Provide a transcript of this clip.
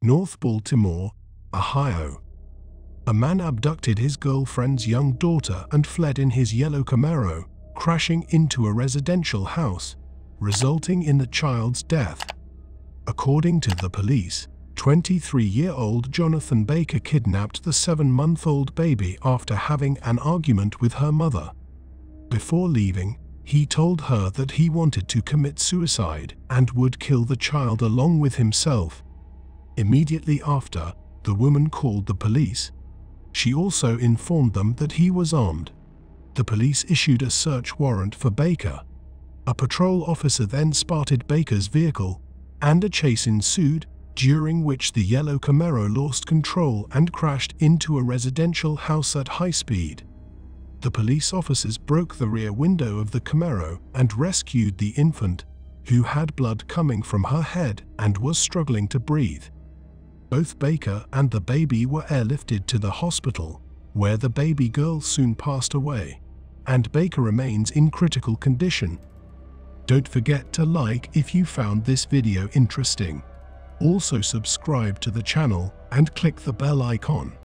North Baltimore, Ohio. A man abducted his girlfriend's young daughter and fled in his yellow Camaro, crashing into a residential house, resulting in the child's death. According to the police, 23-year-old Jonathan Baker kidnapped the seven-month-old baby after having an argument with her mother. Before leaving, he told her that he wanted to commit suicide and would kill the child along with himself. Immediately after, the woman called the police. She also informed them that he was armed. The police issued a search warrant for Baker. A patrol officer then spotted Baker's vehicle, and a chase ensued, during which the yellow Camaro lost control and crashed into a residential house at high speed. The police officers broke the rear window of the Camaro and rescued the infant, who had blood coming from her head and was struggling to breathe. Both Baker and the baby were airlifted to the hospital, where the baby girl soon passed away, and Baker remains in critical condition. Don't forget to like if you found this video interesting. Also subscribe to the channel and click the bell icon.